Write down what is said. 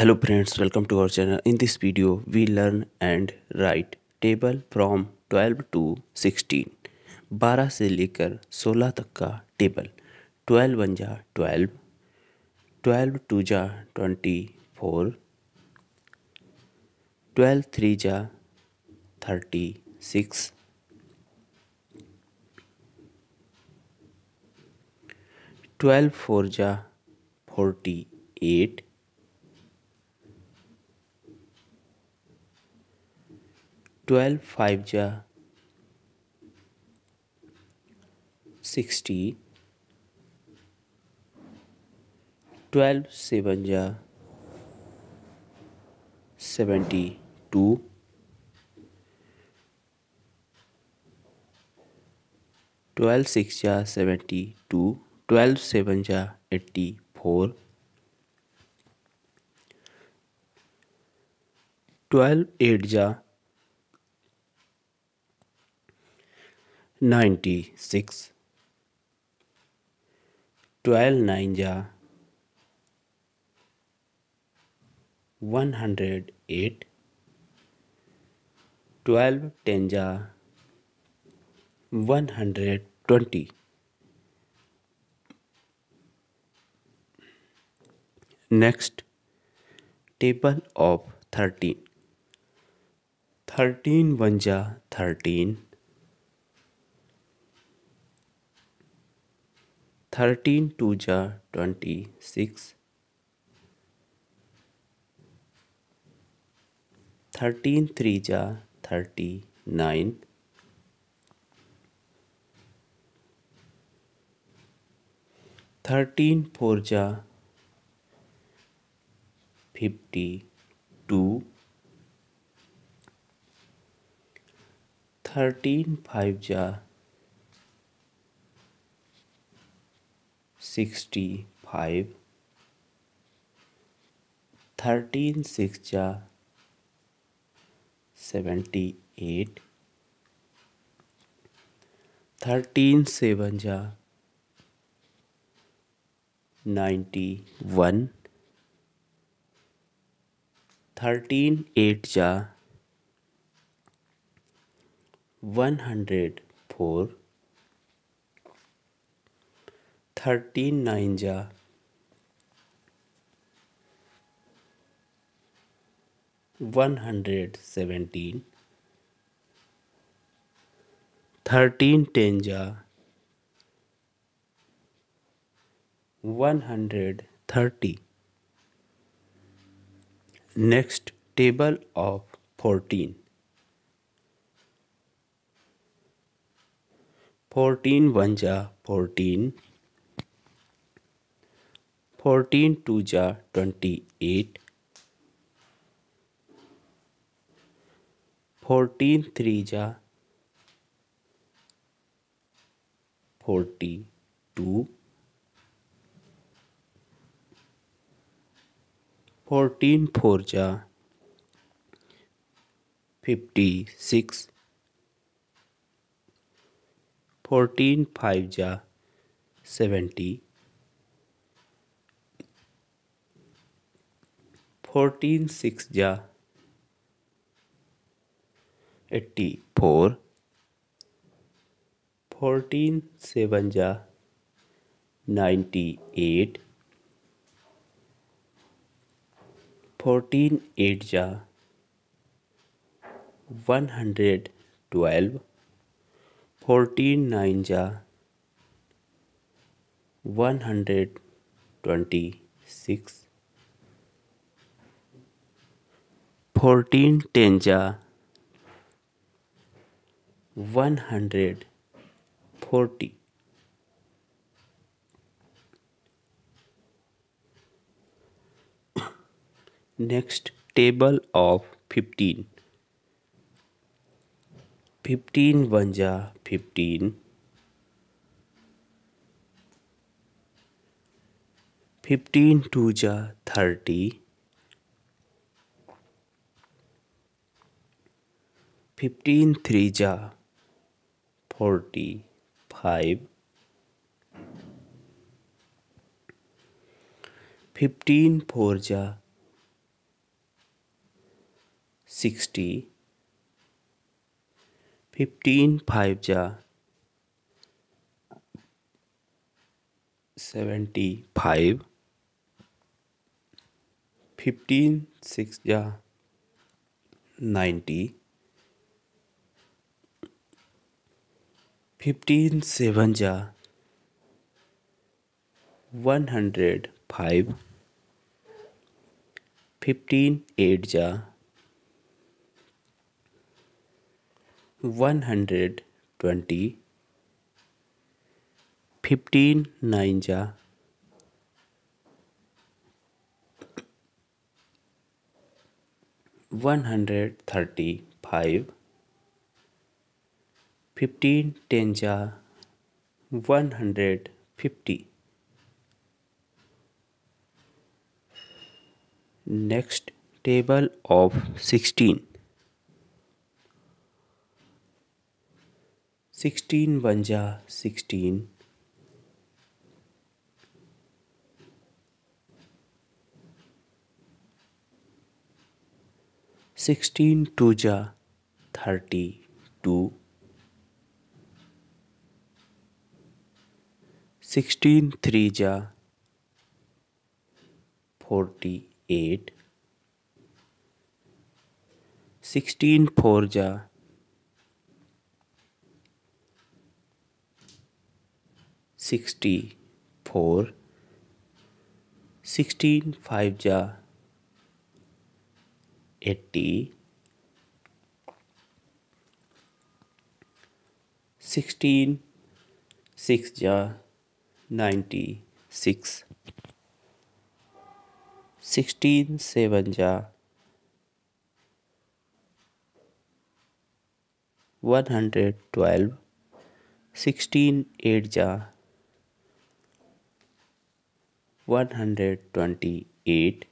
hello friends welcome to our channel in this video we learn and write table from 12 to 16 12 से लेकर 16 तक का table 12 one जा 12 12 to जा 24 12 three जा 36 12 फोर जा 48 ट्वेल्व फाइव जा सिक्सटी ट्वेल्व सेवन जा सेवेंटी टू ट्वेल्व सिक्स जा सेवेंटी टू ट्वेल्व सेवन जा एट्टी फोर ट्वेल्व एट जा 96 12 ninja. Ja 108 12 tenja. Ja 120 next. Table of 13 13 ja 13 thirteen two जा ट्वेंटी सिक्स थर्टीन थ्री जा thirty nine thirteen four जा fifty two thirteen five जा sixty five thirteen six जा seventy eight thirteen seven जा ninety one thirteen eight जा one hundred four Thirteen thirteen nine one hundred seventeen. Thirteen ja one hundred thirty next table of fourteen. Fourteen ja fourteen fourteen two जा twenty eight fourteen three जा forty two fourteen four जा fifty six fourteen five जा seventy fourteen six जा eighty four fourteen seven जा ninety eight fourteen eight जा one hundred twelve fourteen nine जा one hundred twenty six fourteen ten जा one hundred forty next table of fifteen fifteen one जा fifteen fifteen two जा thirty fifteen three जा forty five fifteen four जा sixty fifteen five जा seventy five fifteen six जा ninety fifteen seven जा one hundred five fifteen eight जा one hundred twenty fifteen nine जा one hundred thirty five Fifteen tenja one hundred fifty. Next table of sixteen. Sixteen vanja sixteen. Sixteen tuja thirty two. Sixteen three जा forty eight sixteen four जा sixty four sixteen five जा eighty sixteen six जा ninety six. Sixteen seven जा one hundred twelve. Sixteen eight जा one hundred twenty eight.